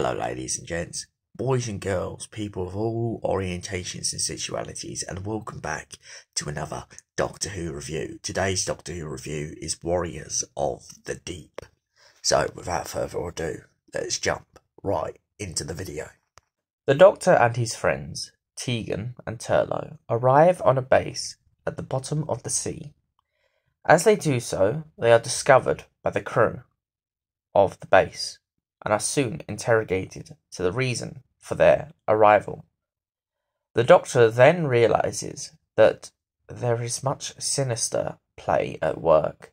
ladies and gents, boys and girls, people of all orientations and sexualities, and welcome back to another Doctor Who review. Today's Doctor Who review is Warriors of the Deep. So, without further ado, let's jump right into the video. The Doctor and his friends, Tegan and Turlough, arrive on a base at the bottom of the sea. As they do so, they are discovered by the crew of the base and are soon interrogated to the reason for their arrival. The Doctor then realizes that there is much sinister play at work.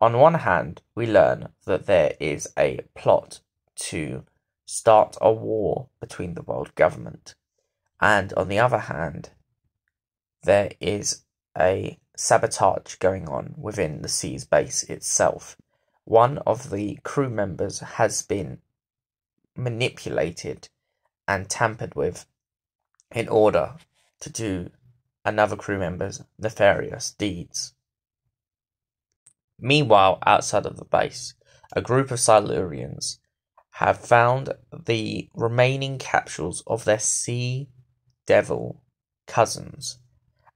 On one hand, we learn that there is a plot to start a war between the world government, and on the other hand, there is a sabotage going on within the Sea's base itself one of the crew members has been manipulated and tampered with in order to do another crew member's nefarious deeds. Meanwhile, outside of the base, a group of Silurians have found the remaining capsules of their sea devil cousins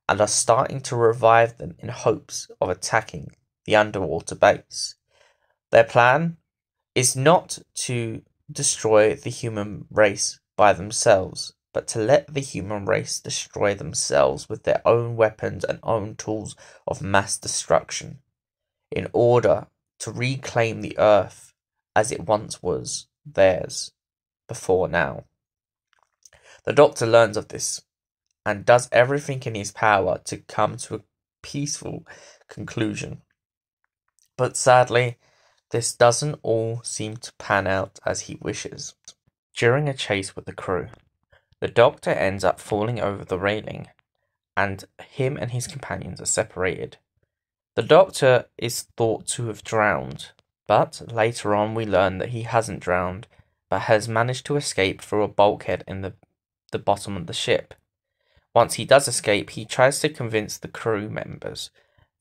and are starting to revive them in hopes of attacking the underwater base. Their plan is not to destroy the human race by themselves, but to let the human race destroy themselves with their own weapons and own tools of mass destruction, in order to reclaim the earth as it once was theirs before now. The Doctor learns of this and does everything in his power to come to a peaceful conclusion. But sadly, this doesn't all seem to pan out as he wishes. During a chase with the crew, the Doctor ends up falling over the railing, and him and his companions are separated. The Doctor is thought to have drowned, but later on we learn that he hasn't drowned, but has managed to escape through a bulkhead in the, the bottom of the ship. Once he does escape, he tries to convince the crew members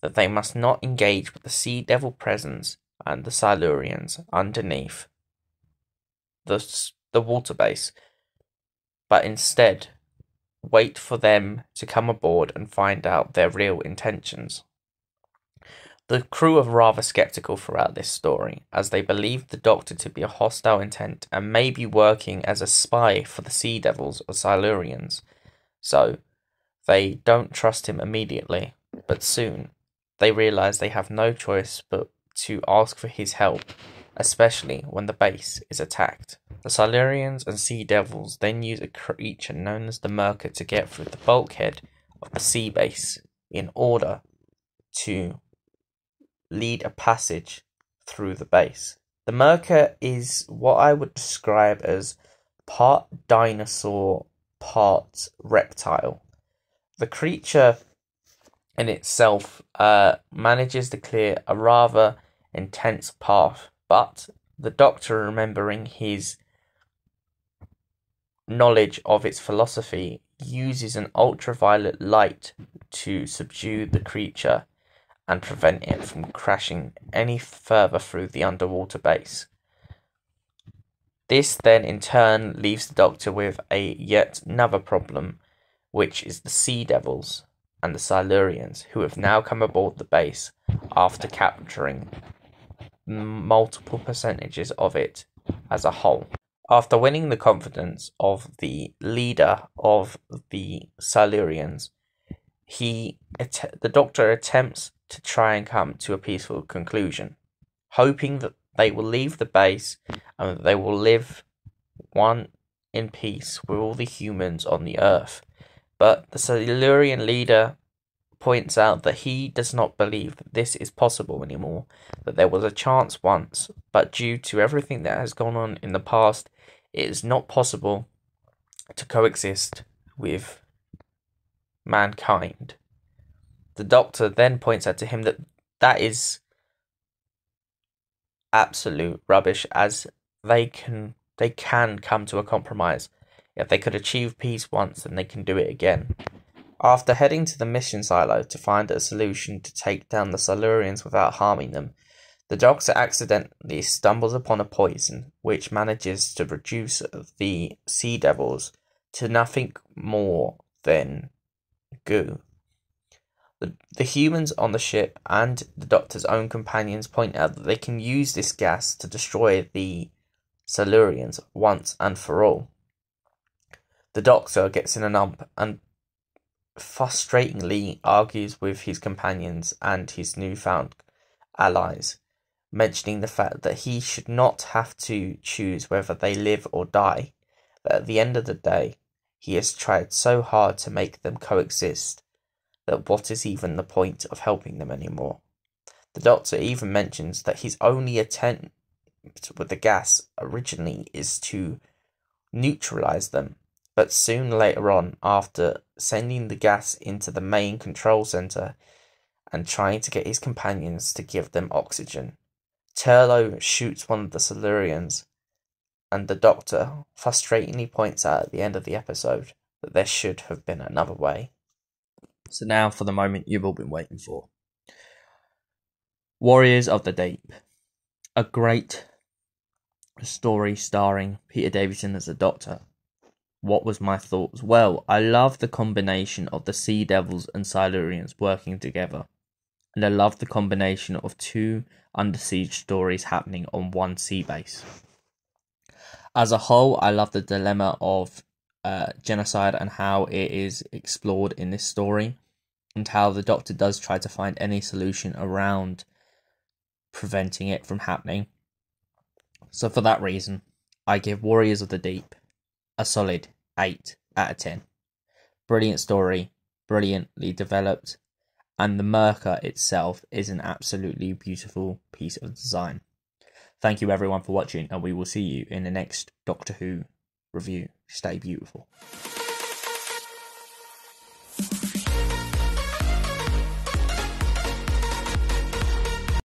that they must not engage with the Sea Devil presence and the Silurians underneath the, the water base, but instead wait for them to come aboard and find out their real intentions. The crew are rather skeptical throughout this story, as they believe the Doctor to be a hostile intent and may be working as a spy for the Sea Devils or Silurians, so they don't trust him immediately, but soon. They realise they have no choice but to ask for his help, especially when the base is attacked. The Silurians and Sea Devils then use a creature known as the Myrka to get through the bulkhead of the sea base in order to lead a passage through the base. The Myrka is what I would describe as part dinosaur, part reptile. The creature in itself uh, manages to clear a rather intense path, but the Doctor, remembering his knowledge of its philosophy, uses an ultraviolet light to subdue the creature and prevent it from crashing any further through the underwater base. This then in turn leaves the Doctor with a yet another problem, which is the Sea Devils and the Silurians, who have now come aboard the base after capturing multiple percentages of it as a whole. After winning the confidence of the leader of the Silurians, he the Doctor attempts to try and come to a peaceful conclusion, hoping that they will leave the base and that they will live one in peace with all the humans on the Earth. But the Silurian leader points out that he does not believe that this is possible anymore, that there was a chance once, but due to everything that has gone on in the past, it is not possible to coexist with mankind. The doctor then points out to him that that is absolute rubbish as they can they can come to a compromise. If they could achieve peace once, then they can do it again. After heading to the mission silo to find a solution to take down the Silurians without harming them, The Doctor accidentally stumbles upon a poison which manages to reduce the Sea Devils to nothing more than goo. The, the humans on the ship and the Doctor's own companions point out that they can use this gas to destroy the Silurians once and for all. The Doctor gets in an ump and frustratingly argues with his companions and his newfound allies, mentioning the fact that he should not have to choose whether they live or die, that at the end of the day, he has tried so hard to make them coexist that what is even the point of helping them anymore? The doctor even mentions that his only attempt with the gas originally is to neutralize them, but soon later on, after sending the gas into the main control center and trying to get his companions to give them oxygen, Turlough shoots one of the Silurians and the Doctor frustratingly points out at the end of the episode that there should have been another way. So now for the moment you've all been waiting for. Warriors of the Deep. A great story starring Peter Davison as the Doctor. What was my thoughts? Well, I love the combination of the Sea Devils and Silurians working together. And I love the combination of two under siege stories happening on one sea base. As a whole, I love the dilemma of uh, genocide and how it is explored in this story, and how the Doctor does try to find any solution around preventing it from happening. So, for that reason, I give Warriors of the Deep a solid 8 out of 10. Brilliant story, brilliantly developed, and the Myrka itself is an absolutely beautiful piece of design. Thank you everyone for watching, and we will see you in the next Doctor Who review. Stay beautiful.